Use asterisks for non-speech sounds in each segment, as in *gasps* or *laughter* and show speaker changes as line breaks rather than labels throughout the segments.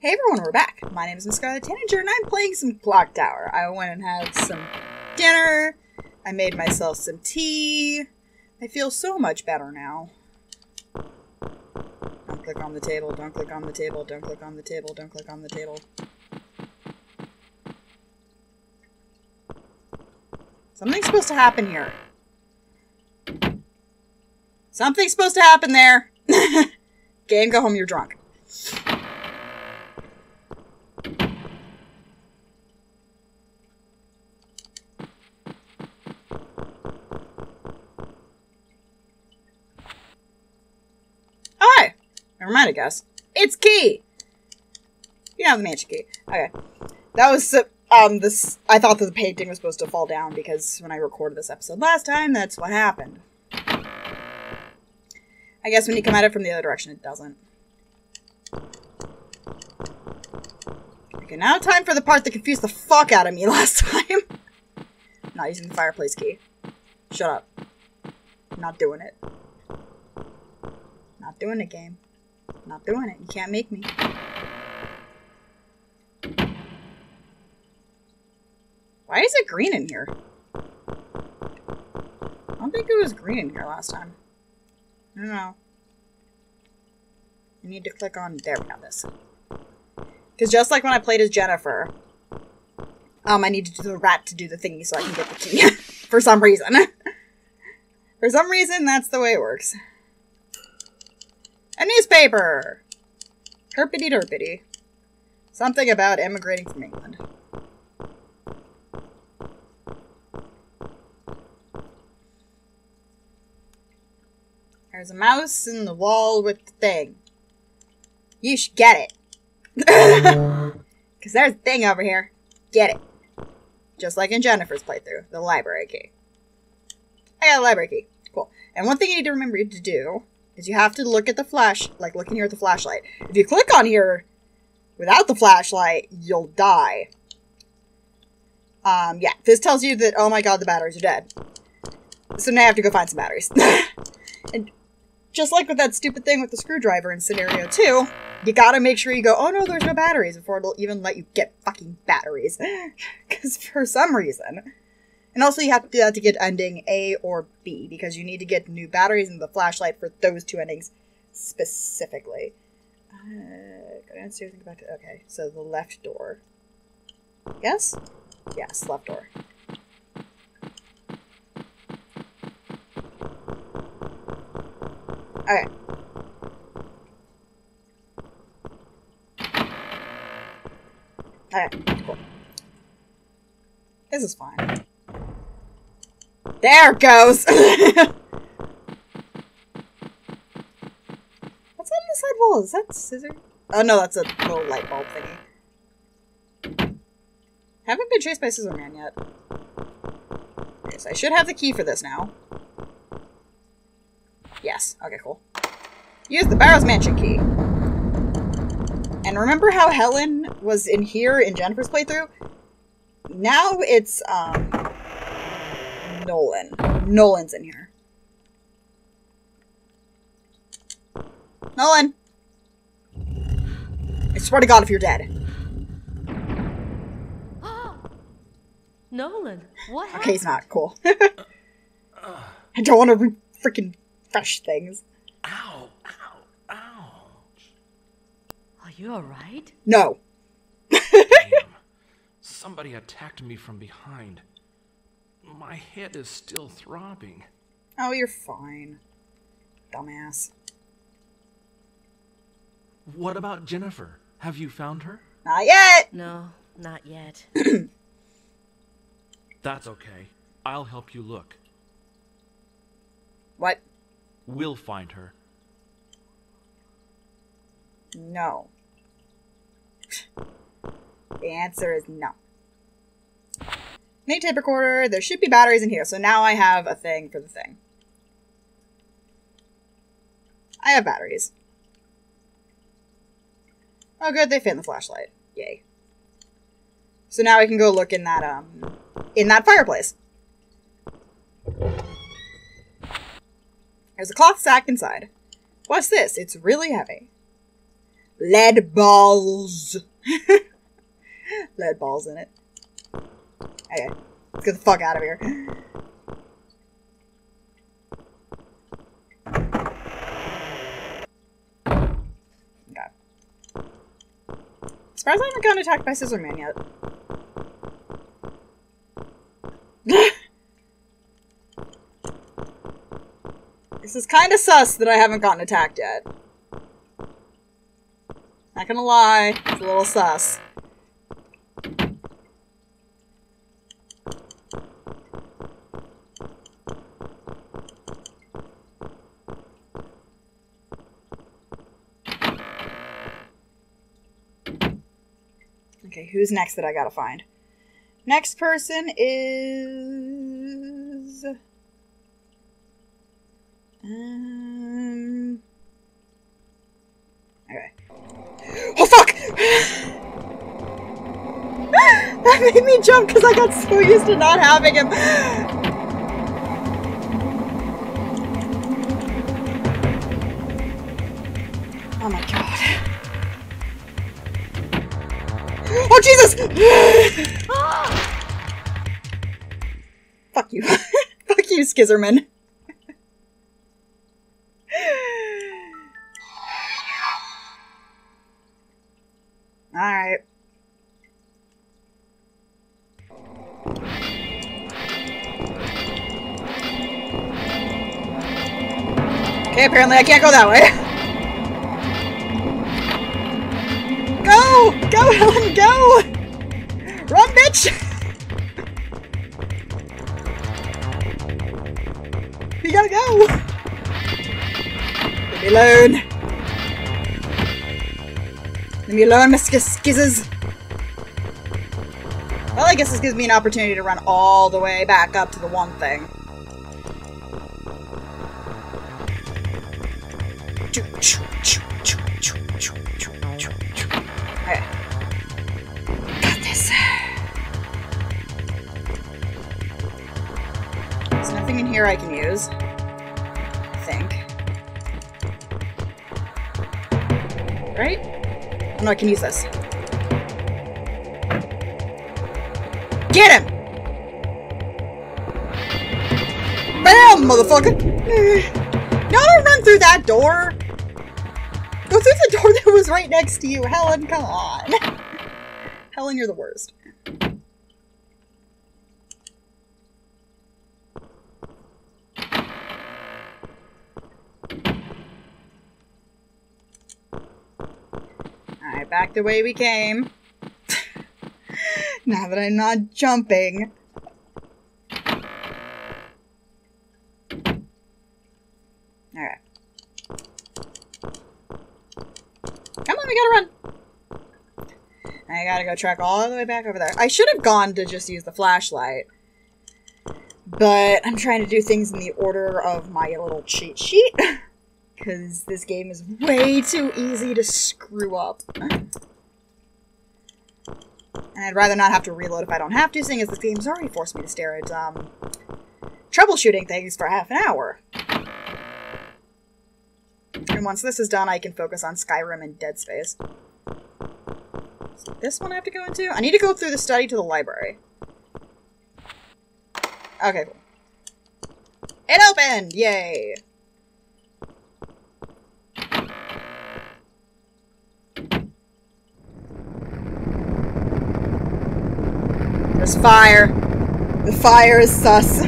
Hey everyone, we're back. My name is Miss Scarlet Tanager, and I'm playing some Clock Tower. I went and had some dinner. I made myself some tea. I feel so much better now. Don't click on the table, don't click on the table, don't click on the table, don't click on the table. Something's supposed to happen here. Something's supposed to happen there. *laughs* Game, go home, you're drunk. Oh, I guess. It's key! You have the mansion key. Okay. That was, um, this, I thought that the painting was supposed to fall down because when I recorded this episode last time, that's what happened. I guess when you come at it from the other direction, it doesn't. Okay, now time for the part that confused the fuck out of me *laughs* last time. Not using the fireplace key. Shut up. Not doing it. Not doing it, game. Not doing it. You can't make me. Why is it green in here? I don't think it was green in here last time. I don't know. I need to click on... There we go, this. Because just like when I played as Jennifer, um, I need to do the rat to do the thingy so I can get the key. *laughs* For some reason. *laughs* For some reason, that's the way it works. A newspaper! Herpity derpity. Something about emigrating from England. There's a mouse in the wall with the thing. You should get it. *laughs* Because there's a thing over here. Get it. Just like in Jennifer's playthrough, the library key. I got a library key. Cool. And one thing you need to remember to do is you have to look at the flash, like looking here at the flashlight. If you click on here without the flashlight, you'll die. Um, yeah, this tells you that, oh my god, the batteries are dead. So now I have to go find some batteries. *laughs* and just like with that stupid thing with the screwdriver in scenario 2, you gotta make sure you go, oh no, there's no batteries before it'll even let you get fucking batteries. *laughs* Because for some reason. And also you have to do that to get ending A or B, because you need to get new batteries in the flashlight for those two endings specifically. Uh, and okay, so the left door. Yes? Yes, left door. Okay. Okay, cool. This is fine. There it goes! *laughs* What's on the side wall? Is that scissor? Oh no, that's a little light bulb thingy. Haven't been chased by Scissor Man yet. So I should have the key for this now. Yes. Okay, cool. Use the Barrows Mansion key. And remember how Helen was in here in Jennifer's playthrough? Now it's, um, Nolan. Nolan's in here. Nolan! I swear to God if you're dead. *gasps*
Nolan, what happened?
Okay, he's not. Cool. *laughs* I don't want to re- freaking fresh things.
Ow, ow, ow.
Are you alright?
No. *laughs*
Damn. Somebody attacked me from behind. My head is still throbbing.
Oh, you're fine. Dumbass.
What about Jennifer? Have you found her?
Not yet!
No, not yet. *clears throat*
That's okay. I'll help you look.
What?
We'll find her.
No. The answer is no. Make tape recorder. There should be batteries in here, so now I have a thing for the thing. I have batteries. Oh good, they fit in the flashlight. Yay. So now I can go look in that, um, in that fireplace. There's a cloth sack inside. What's this? It's really heavy. lead balls. *laughs* lead balls in it. Okay, let's get the fuck out of here. Okay. As I haven't gotten attacked by Scissorman yet. *laughs* this is kind of sus that I haven't gotten attacked yet. Not gonna lie, it's a little sus. Okay, who's next that I gotta find? Next person is. Um. Okay. Oh fuck! *gasps* that made me jump because I got so used to not having him. Oh Jesus! Fuck you. *laughs* Fuck you, Skizerman. Alright. Okay, apparently I can't go that way. *laughs* Go! *laughs* Helen, go! Run, bitch! You gotta go! Me alone. Leave me alone, Skiz- Skizzes. Well, I guess this gives me an opportunity to run all the way back up to the one thing. No, I can use this. Get him! Bam, motherfucker! *sighs* No, don't run through that door! Go through the door that was right next to you, Helen, come on! *laughs* Helen, you're the worst. Back the way we came. *laughs* now that I'm not jumping. Alright. Come on, we gotta run! I gotta go track all the way back over there. I should have gone to just use the flashlight. But I'm trying to do things in the order of my little cheat sheet. *laughs* Because this game is way too easy to screw up. And I'd rather not have to reload if I don't have to, seeing as this game's already forced me to stare at, um, troubleshooting things for half an hour. And once this is done, I can focus on Skyrim and Dead Space. This one I have to go into? I need to go through the study to the library. Okay, cool. It opened! Yay! There's fire. The fire is sus.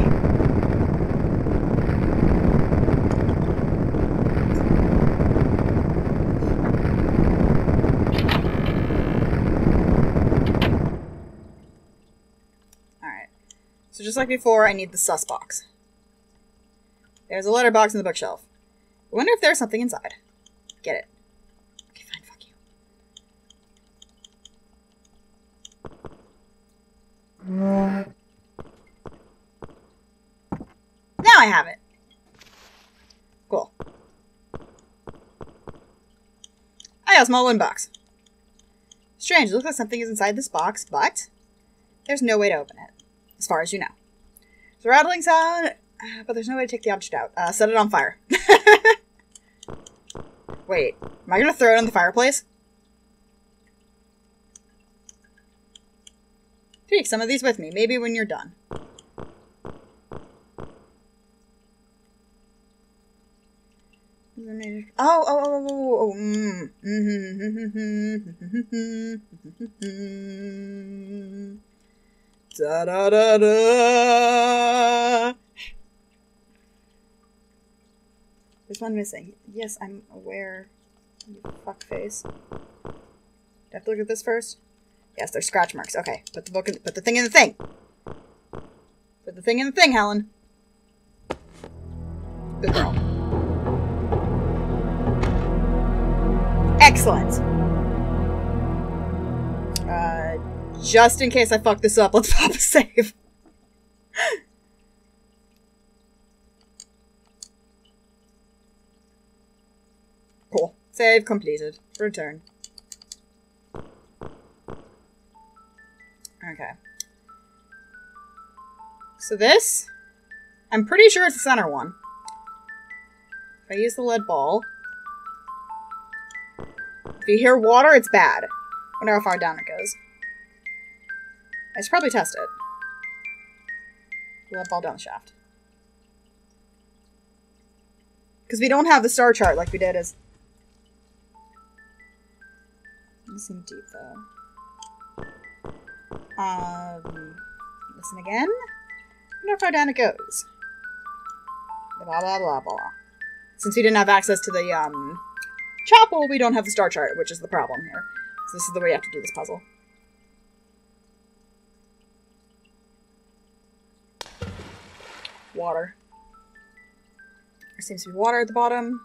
So just like before, I need the sus box. There's a letter box in the bookshelf. I wonder if there's something inside. Get it. Okay, fine, fuck you. Now I have it. Cool. I have a small wooden box. Strange, it looks like something is inside this box, but there's no way to open it, as far as you know. It's a rattling sound, uh, but there's no way to take the object out. Uh, set it on fire. *laughs* Wait, am I gonna throw it in the fireplace? Take some of these with me, maybe when you're done. Oh, oh, oh, oh, oh, oh, mm. da da da da. There's one missing. Yes, I'm aware. You fuckface. Do I have to look at this first? Yes, they're scratch marks. Okay, put the book in, put the thing in the thing. Put the thing in the thing, Helen. Good girl. Excellent. Uh, just in case I fuck this up, *laughs* let's pop a save. cool. Save completed. Return. Okay. So this, I'm pretty sure it's the center one. If I use the lead ball, if you hear water, it's bad. Wonder how far down it goes. I should probably test it. Lead ball down the shaft. Because we don't have the star chart like we did as... Doesn't seem deep though. Um, listen again. Wonder how down it goes. Blah blah blah blah. Since we didn't have access to the um chapel, we don't have the star chart, which is the problem here. So this is the way you have to do this puzzle. Water. There seems to be water at the bottom.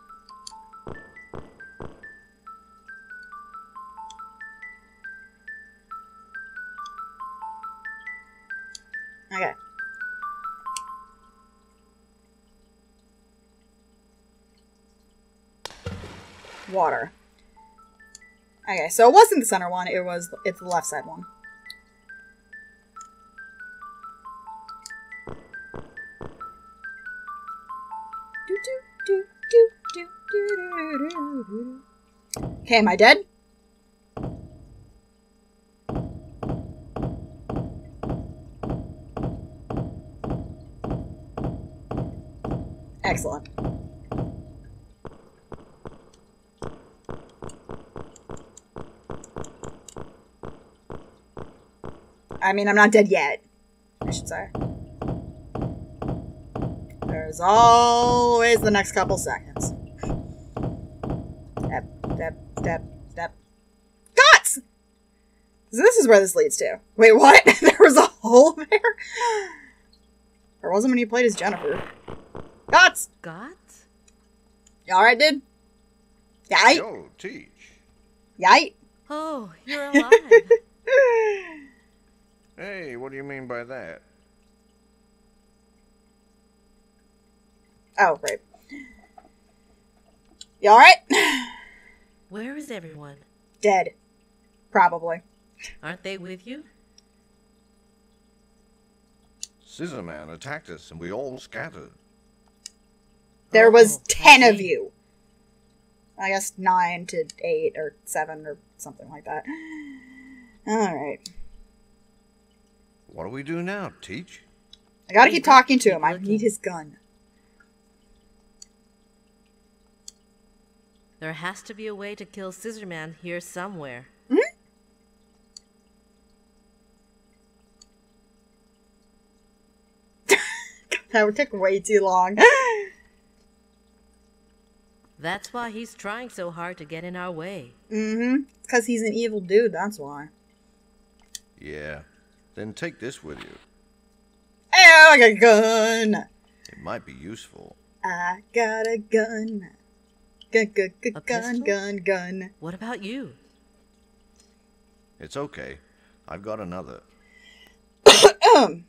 water. Okay, so it wasn't the center one, it was it's the left side one. Okay, am I dead? Excellent. I mean, I'm not dead yet. I should say. There's always the next couple seconds. Step, step, step, step. Guts! So this is where this leads to. Wait, what? *laughs* there was a hole there? There wasn't when you played as Jennifer. Guts!
Guts?
You alright, dude? Yite?
Yo, teach.
Yite?
Oh, you're alive. *laughs*
Hey, what do you mean by that?
Oh, right. You alright?
Where is everyone?
Dead. Probably.
Aren't they with you?
Scissor Man attacked us and we all scattered.
There oh, was
Oh, I
ten of you. I guess nine to eight or seven or something like that. Alright.
What do we do now, teach?
I gotta keep talking to him. I need his gun.
There has to be a way to kill Scissorman here somewhere. *laughs*
That would take way too long. *laughs*
That's why he's trying so hard to get in our way.
mm-hmm. Because he's an evil dude, that's why.
Yeah. Then take this with you.
Oh, I got a gun.
It might be useful.
I got a gun. Gun, gun, gun,
A
gun, gun, gun.
What about you?
It's okay. I've got another.
Um,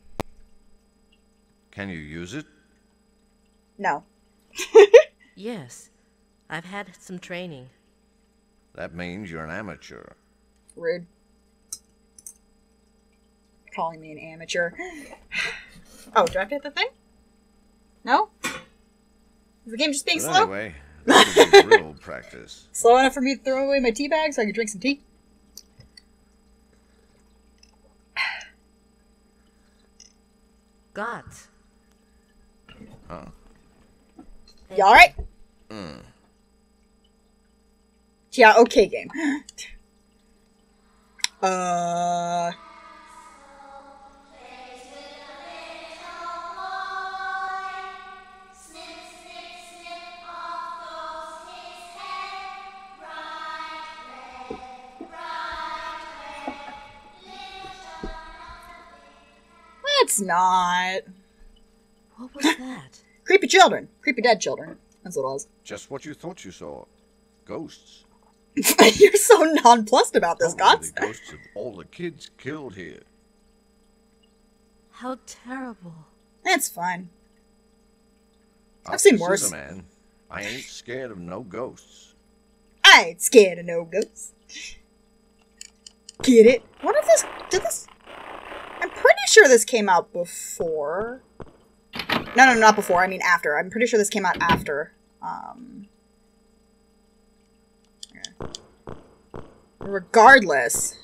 *coughs*
Can you use it?
no. *laughs*
Yes, I've had some training.
That means you're an amateur.
Rude. Calling me an amateur. Oh, do I have to hit the thing? No? Is the game just being
But
slow?
anyway, this will *laughs* be drill practice.
Slow enough for me to throw away my tea bag so I can drink some tea?
forgot.
You alright? Mm. Yeah, okay, game. *gasps* uh. Let's not.
What was *laughs* that?
Creepy children. Creepy dead children. That's what it was.
Just what you thought you saw. Ghosts. *laughs*
You're so nonplussed about this,
Probably
Gotts.
the ghosts of all the kids killed here.
How terrible.
That's fine. I've
After
seen worse.
Scissor Man, I ain't scared of no ghosts.
I ain't scared of no ghosts. Get it? What if this did this? Sure this came out before. No, no, not before. I mean after. I'm pretty sure this came out after. Um. Regardless.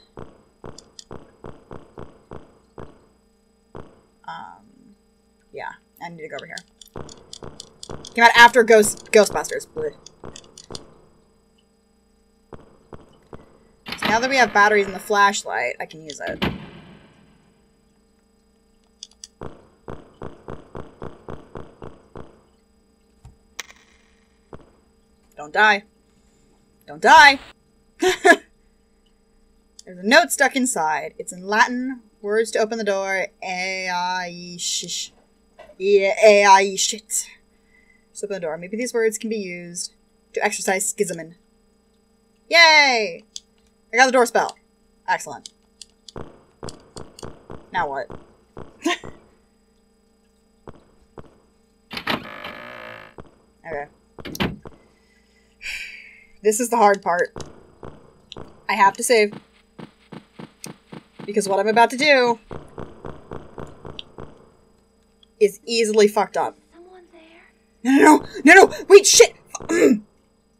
Um. Yeah, I need to go over here. Came out after Ghost Ghostbusters. Bleh. So now that we have batteries in the flashlight, I can use it. Don't die. Don't die! *laughs* There's a note stuck inside. It's in Latin. Words to open the door. Ai shish. Ai shit. Open the door. Maybe these words can be used to exorcise Scissorman. Yay! I got the door spell. Excellent. Now what? *laughs* okay. This is the hard part. I have to save. Because what I'm about to do is easily fucked up.
Someone there?
No, no, no, no, no! Wait, shit! *clears throat*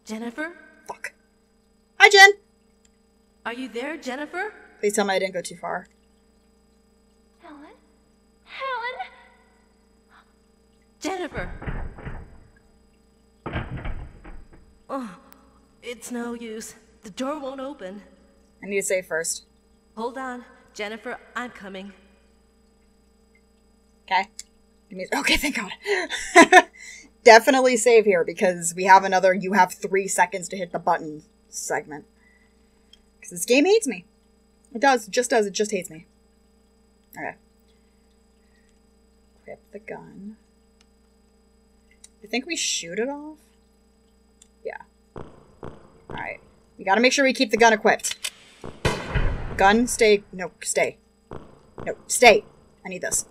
Jennifer?
Fuck. Hi, Jen!
Are you there, Jennifer?
Please tell me I didn't go too far.
Helen? Helen? Jennifer! Oh, it's no use. The door won't open.
I need to save first.
Hold on. Jennifer, I'm coming.
Okay. Okay, thank God. *laughs* Definitely save here because we have another you have three seconds to hit the button segment. Because this game hates me. It does. It just does. It just hates me. Okay. Equip the gun. You think we shoot it off? Yeah. Alright. We gotta make sure we keep the gun equipped. Gun, stay. No, stay. No, stay. I need this.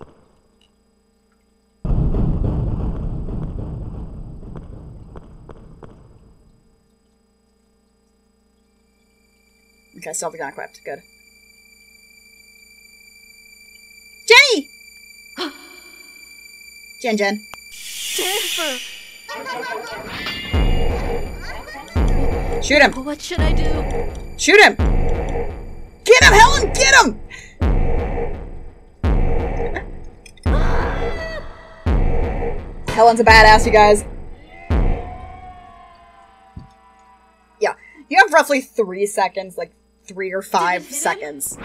Okay, still have the gun equipped. Good. Jenny! *gasps* Jen, Jen.
Jennifer! *laughs*
Shoot him!
What should I do?
Shoot him! Get him, Helen! Get him! Helen's a badass, you guys. Yeah, you have roughly three seconds, like three or five
Did it hit him?
seconds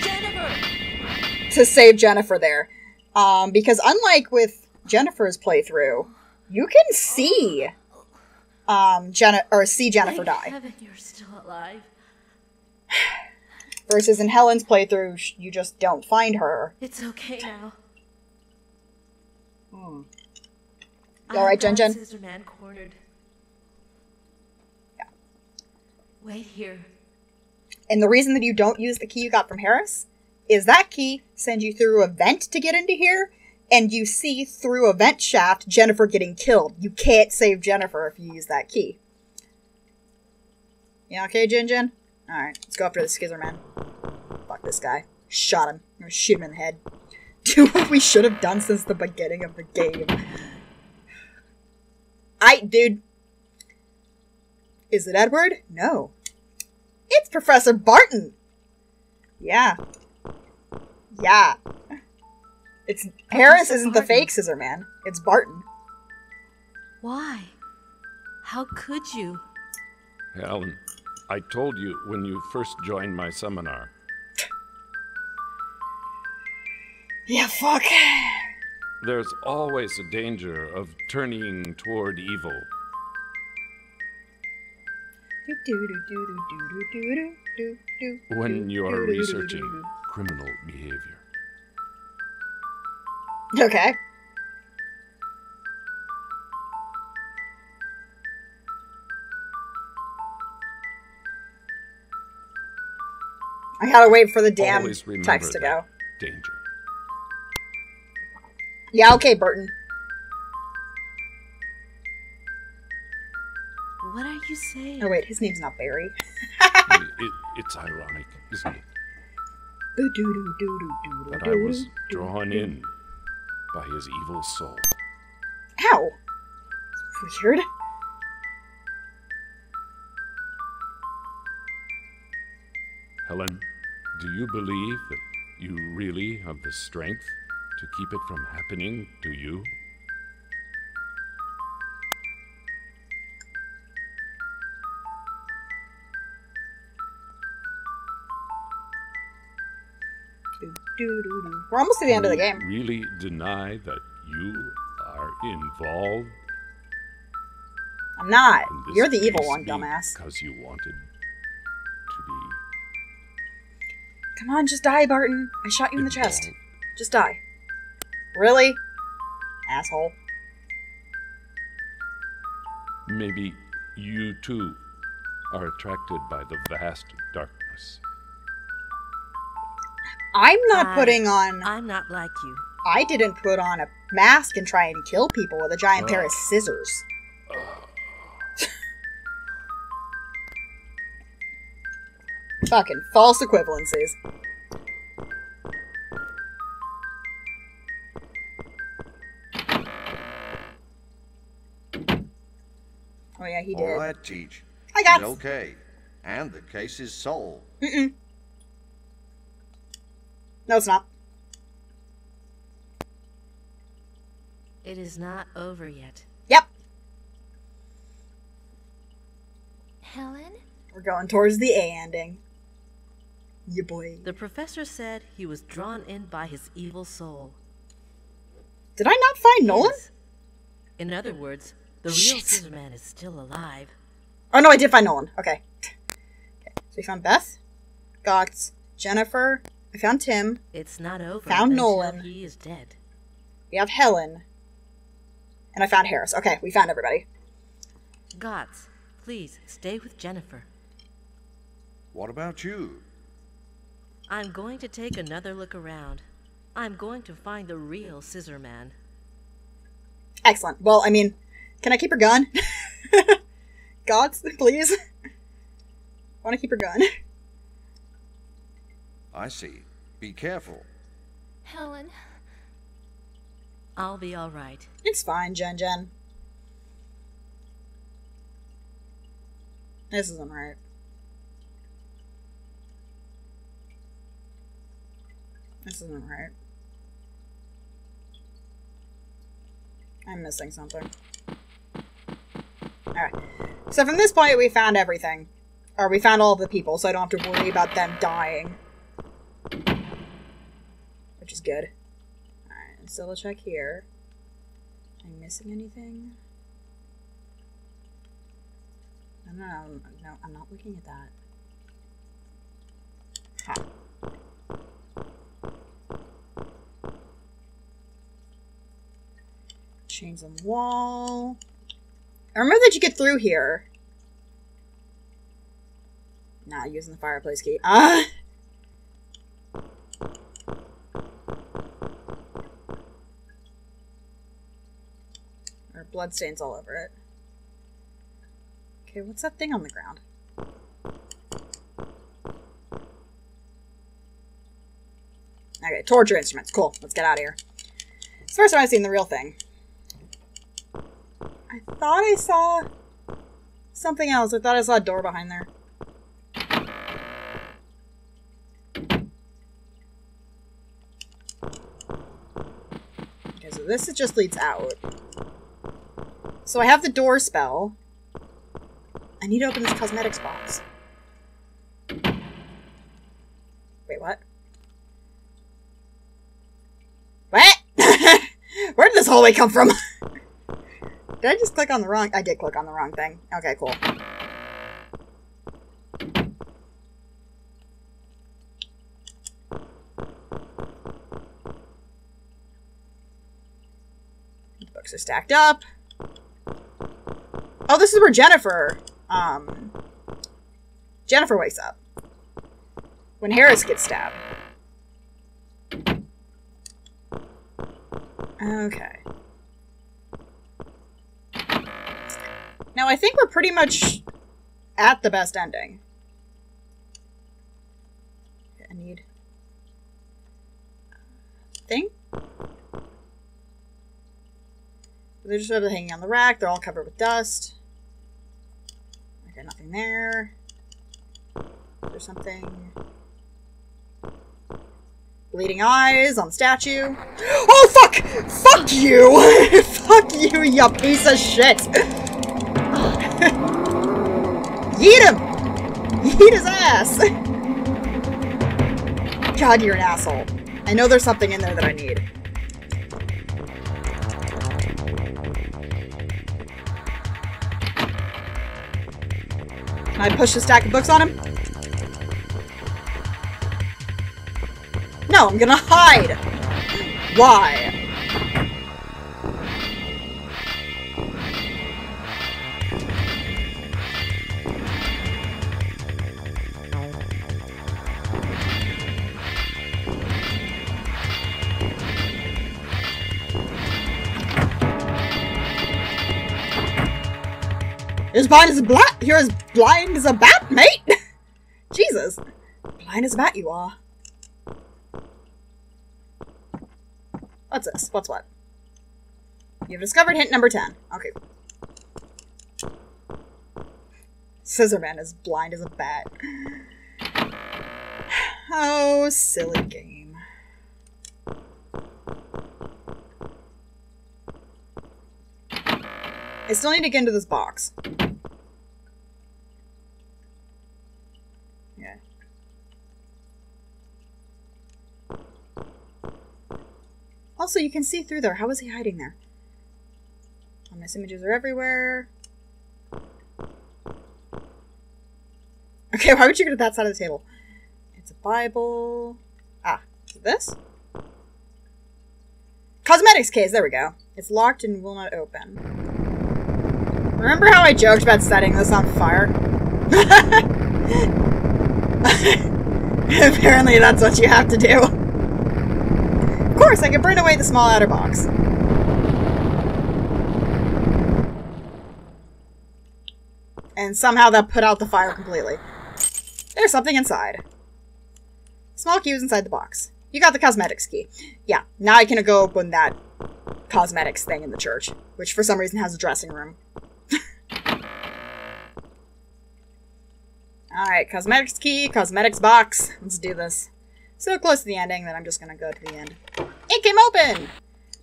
Jennifer!
to save Jennifer there. Um, because unlike with Jennifer's playthrough, you can see um Jenna or see Jennifer
Thank
die.
heaven you're still alive.
Versus in Helen's playthrough, you just don't find her.
It's okay now.
You
I've
alright, Jen Jen?
Scissor Man cornered. Yeah. Wait here.
And the reason that you don't use the key you got from Harris is that key sends you through a vent to get into here, and you see through a vent shaft Jennifer getting killed. You can't save Jennifer if you use that key. Yeah, okay, Jin? Alright, let's go after the Skizzer Man. Fuck this guy. Shot him. I'm gonna shoot him in the head. *laughs* Do what we should have done since the beginning of the game. I, dude. Is it Edward? No. It's Professor Barton! Yeah. Yeah. It's Harris isn't the fake scissor man. It's Barton.
Why? How could you?
Helen, I told you when you first joined my seminar.
Yeah, fuck.
There's always a danger of turning toward evil. When you are researching criminal behavior.
Okay. I gotta wait for the damn text to go.
danger.
Yeah, okay, Burton.
What are you saying?
Oh wait, his name's not Barry.
it, *laughs* it- it's ironic, isn't it, that I was drawn in by his evil soul.
Ow! Weird.
Helen, do you believe that you really have the strength to keep it from happening to you?
We're almost to the end of the game.
Really deny that you are involved
I'm not. You're the evil one, dumbass.
Because you wanted to be
Come on, just die, Barton. I shot you in the chest. Just die. Really? Asshole.
Maybe you too are attracted by the vast darkness.
I'm not
I-
putting on.
I'm not like you.
I didn't put on a mask and try and kill people with a giant pair of scissors. Fucking false equivalencies. Oh yeah, he did.
All right, Teach.
I got.
It's okay. And the case is solved.
Mm-mm. No, it's not.
It is not over yet.
Yep,
Helen?
we're going towards the A ending. Yeah, boy.
The professor said he was drawn in by his evil soul.
Did I not find Nolan?
In other words, the real
Shit.
Scissor Man is still alive.
Oh no, I did find Nolan. Okay. Okay. So we found Beth, got Jennifer. I found Tim.
It's not over
Found Nolan.
he is dead.
We have Helen. And I found Harris. Okay, we found everybody.
Gotts, please stay with Jennifer.
What about you?
I'm going to take another look around. I'm going to find the real Scissor Man.
Excellent. Well, I mean, can I keep her gun? *laughs* Gods, *laughs* please. *laughs* Want to keep her gun?
I see. Be careful.
Helen?
I'll be all right.
It's fine, Jen Jen. This isn't right. This isn't right. I'm missing something. Alright. So from this point, we found everything. Or we found all the people, so I don't have to worry about them dying. Which is good. Alright, still a check here. Am I missing anything? No, no, no, no, I'm not looking at that. Ha. Change the wall. I remember that you get through here. Not using the fireplace key. Ah! Bloodstains all over it. Okay, what's that thing on the ground? Okay, torture instruments. Cool. Let's get out of here. It's the first time I've seen the real thing. I thought I saw something else. I thought I saw a door behind there. Okay, so this just leads out. So I have the door spell. I need to open this cosmetics box. Wait, what? What? *laughs* Where did this hallway come from? *laughs* did I just click on the wrong? I did click on the wrong thing. Okay, cool. The books are stacked up. Oh, this is where Jennifer, um, Jennifer wakes up. When Harris gets stabbed. Okay. Now, I think we're pretty much at the best ending. I need... Thing? They're just sort of hanging on the rack. They're all covered with dust. There. There's something. Bleeding eyes on statue. Oh, fuck! Fuck you! *laughs* fuck you, you piece of shit! *laughs* Yeet him! Yeet his ass! *laughs* God, you're an asshole. I know there's something in there that I need. I push the stack of books on him? No, I'm gonna hide! Why? You're as blind as a bat. You're as blind as a bat, mate. *laughs* Jesus, blind as a bat you are. What's this? What's what? You've discovered hint number ten. Okay. Scissorman is blind as a bat. *sighs* Oh, silly game. I still need to get into this box. Yeah. Also, you can see through there. How is he hiding there? Ominous images are everywhere. Okay, *laughs* why would you go to that side of the table? It's a Bible. Ah, this? Cosmetics case, there we go. It's locked and will not open. Remember how I joked about setting this on fire? Apparently that's what you have to do. Of course, I can burn away the small outer box. And somehow that put out the fire completely. There's something inside. Small key was inside the box. You got the cosmetics key. Yeah, now I can go open that cosmetics thing in the church, which for some reason has a dressing room. Alright, cosmetics key, cosmetics box. Let's do this. So close to the ending that I'm just gonna go to the end. It came open!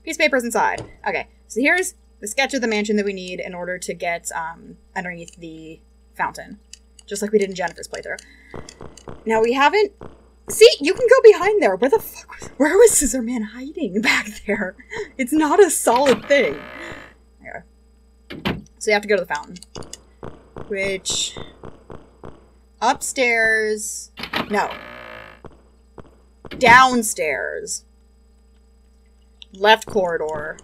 Piece of paper's inside. Okay, so here's the sketch of the mansion that we need in order to get um, underneath the fountain. Just like we did in Jennifer's playthrough. Now we haven't... See, you can go behind there. Where the fuck was... Where was Scissor Man hiding *laughs* back there? It's not a solid thing. Okay. So you have to go to the fountain. Which... Upstairs... No. Downstairs. Left corridor.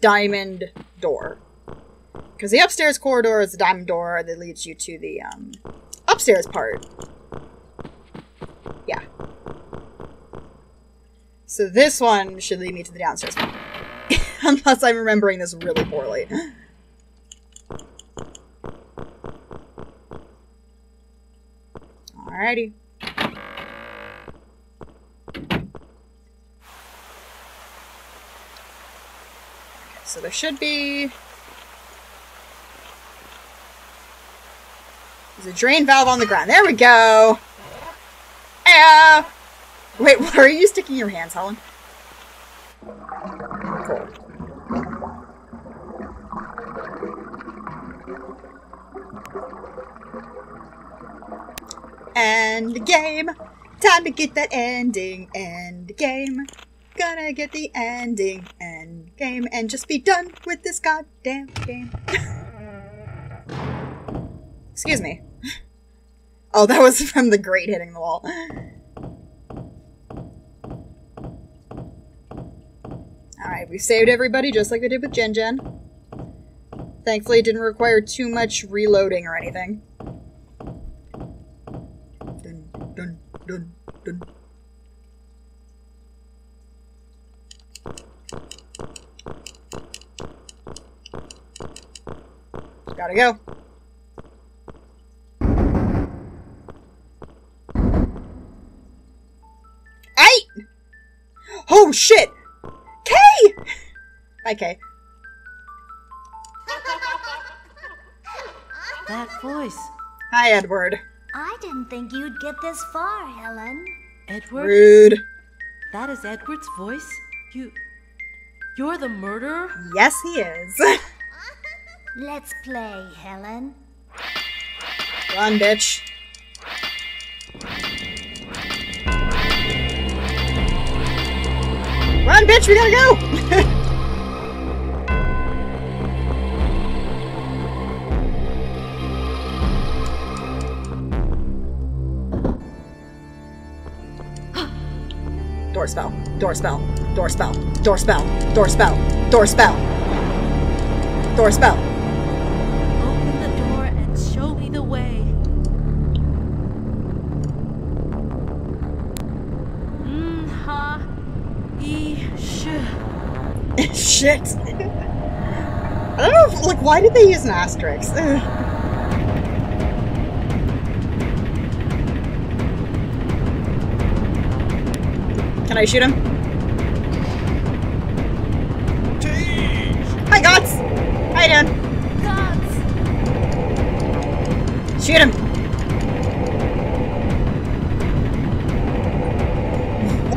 Diamond door. Because the upstairs corridor is the diamond door that leads you to the um, upstairs part. Yeah. So this one should lead me to the downstairs. Unless *laughs* I'm remembering this really poorly. Alrighty. So there should be... There's a drain valve on the ground. There we go! Yeah! Wait, *laughs* where are you sticking your hands, Helen? cool. End game. Time to get that ending. End game. Gonna get the ending. End game. And just be done with this goddamn game. *laughs* Excuse me. *gasps* Oh, that was *laughs* from the grate hitting the wall. Alright, we've saved everybody just like we did with Gen Gen. Thankfully, it didn't require too much reloading or anything. Dun, dun. Gotta go. Eight! Oh shit! Kay! Hi, Kay.
That voice.
Hi, Edward.
I didn't think you'd get this far, Helen.
Edward?
Rude.
That is Edward's voice? You. You're the murderer?
Yes, he is. *laughs*
Let's play, Helen.
Run, bitch. Run, bitch, we gotta go! *laughs* spell, door spell, door spell, door spell, door spell, door spell, door spell.
Open the door and show me the way. Mm ha. E sh.
Shit. *laughs* I don't know, if, like, why did they use an asterisk? Can I shoot him? Hi, Gotts! You doing?
Gotts!
Shoot him!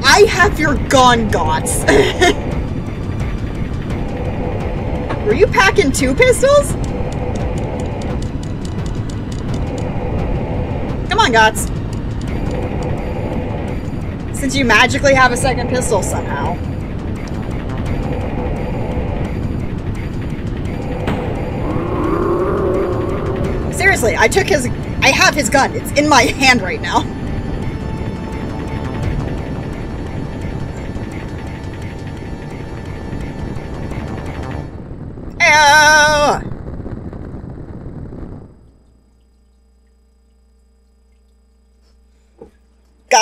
I have your gun, Gotts! *laughs* Were you packing two pistols? Come on, Gotts. Since you magically have a second pistol somehow. Seriously, I took his. I have his gun. It's in my hand right now.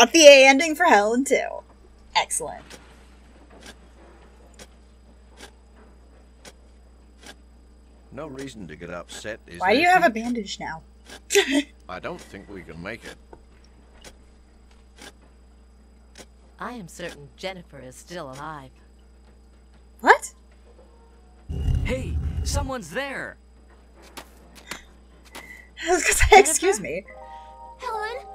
Got the A ending for Helen too. Excellent.
No reason to get upset, is
Why do you have a bandage now? *laughs*
I don't think we can make it.
I am certain Jennifer is still alive.
What?
Hey, someone's there.
I was gonna say, excuse me.
Helen!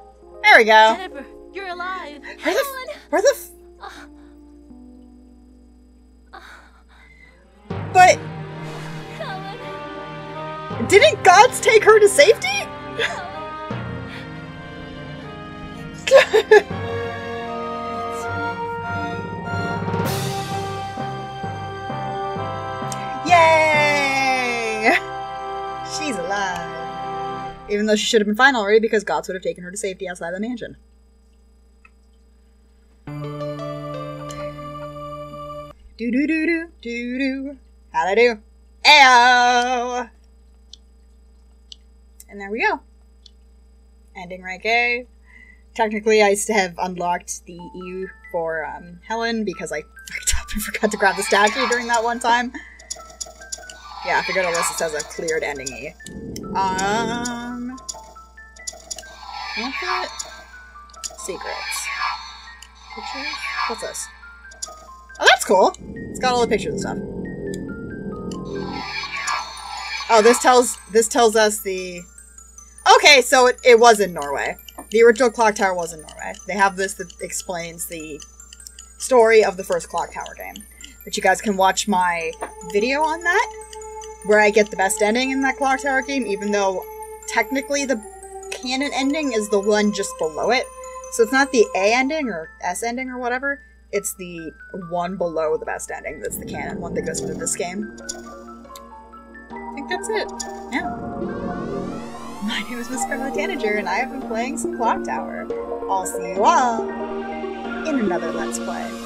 There we go.
Jennifer, you're alive.
Where the,
Helen!
f- where the f- But
Helen!
didn't Gotts take her to safety? *laughs* Yay! She's alive. Even though she should have been fine already because Gotts would have taken her to safety outside the mansion. Do do do do do do. How'd I do? Ayo! And there we go. Ending rank A. Technically, I used to have unlocked the EU for um, Helen because I *laughs* fucked up and forgot to grab the statue during that one time. Yeah, if you go to it says a cleared ending E. Um. What's it? Secrets. Pictures? What's this? Cool. It's got all the pictures and stuff. Oh, this tells this tells us the. Okay, so it, it was in Norway. The original clock tower was in Norway. They have this that explains the story of the first clock tower game. But you guys can watch my video on that, where I get the best ending in that Clock Tower game, even though technically the canon ending is the one just below it. So it's not the A ending or S ending or whatever. It's the one below the best ending that's the canon one that goes into this game. I think that's it. Yeah. My name is Miss Scarlet Tanager, and I have been playing some Clock Tower. I'll see you all in another Let's Play.